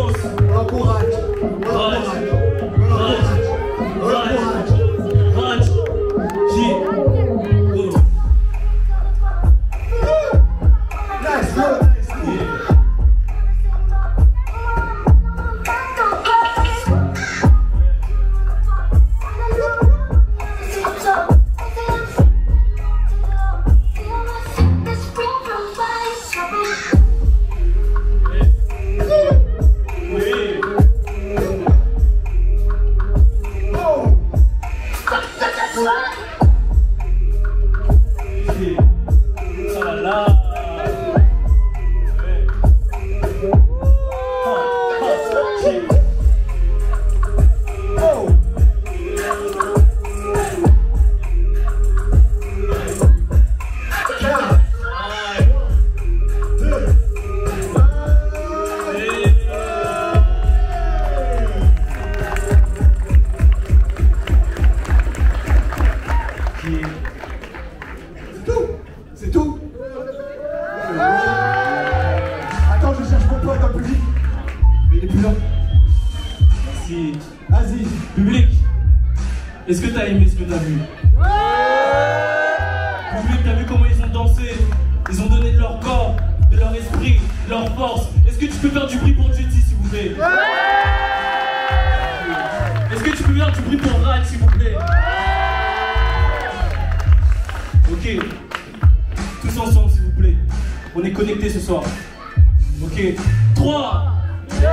Vamos, encourage, encourage, encourage, encourage. What? C'est tout Attends, je cherche mon pote dans le public. Mais il est plus là. Merci. Aziz. Public, est-ce que t'as aimé ce que t'as vu? Public, t'as vu comment ils ont dansé? Ils ont donné de leur corps, de leur esprit, de leur force. Est-ce que tu peux faire du bruit pour Jetty, s'il vous plaît? Est-ce que tu peux faire du bruit pour Rat, s'il vous plaît? Ok. Ensemble, s'il vous plaît. On est connectés ce soir. Ok. 3, 2,